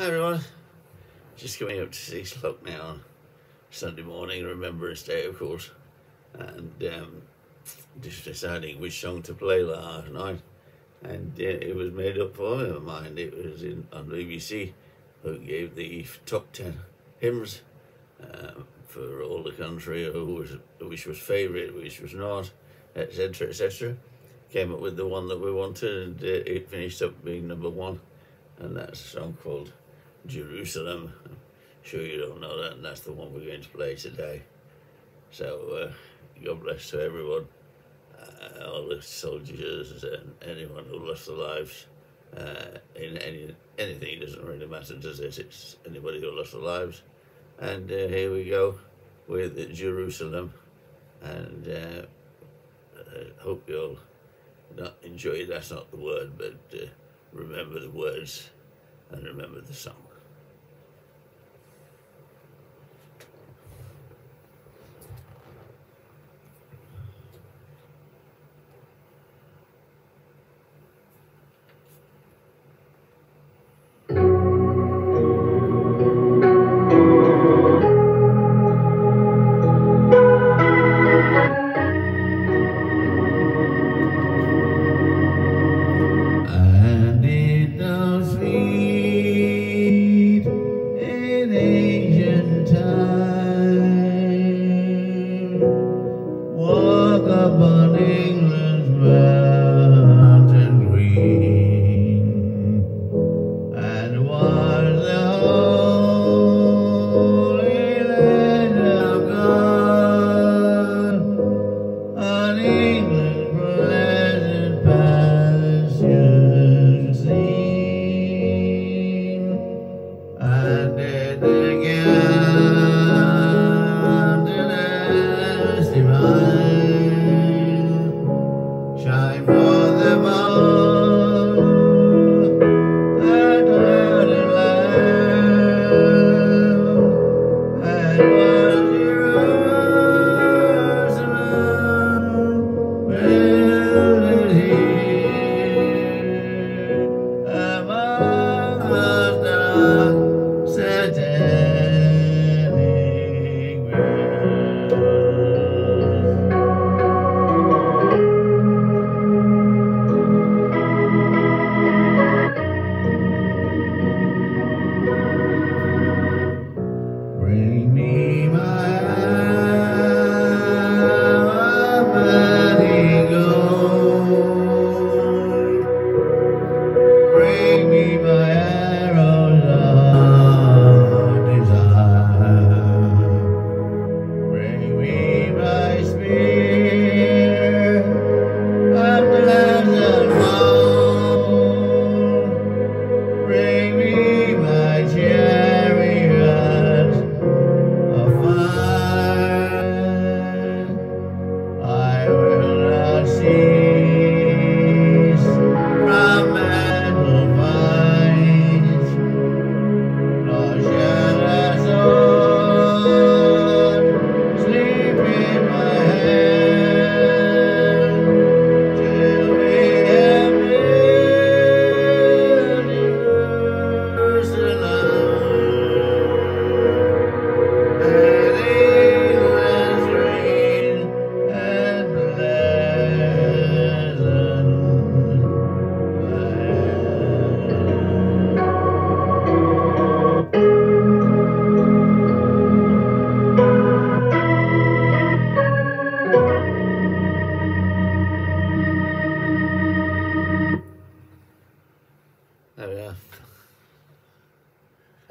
Hi everyone. Just coming up to six o'clock now on Sunday morning, Remembrance Day, of course, and um, just deciding which song to play last night. And uh, it was made up for my mind. It was in on BBC who gave the top ten hymns um, for all the country, who was which was favourite, which was not, etc., etc. Came up with the one that we wanted, and uh, it finished up being number one, and that's a song called Jerusalem. I'm sure you don't know that, and that's the one we're going to play today. So, uh, God bless to everyone, uh, all the soldiers and anyone who lost their lives uh, in any anything. It doesn't really matter, does it? It's anybody who lost their lives. And uh, here we go with Jerusalem, and uh, I hope you'll not enjoy. That's not the word, but uh, remember the words and remember the song.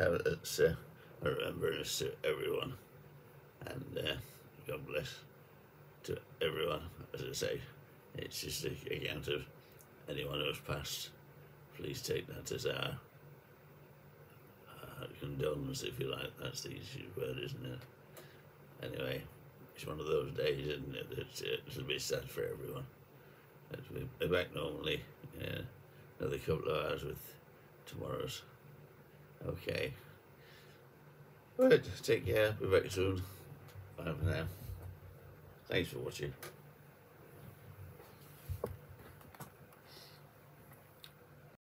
Uh, a remembrance to everyone, and uh, God bless to everyone. As I say, it's just a account of anyone who's passed. Please take that as our uh, condolence, if you like. That's the easiest word, isn't it? Anyway, it's one of those days, isn't it? It's, uh, it's a bit sad for everyone. We- We're back normally. Yeah, another couple of hours with tomorrow's. Okay. Right, take care. Be back soon. Bye for now. Thanks for watching.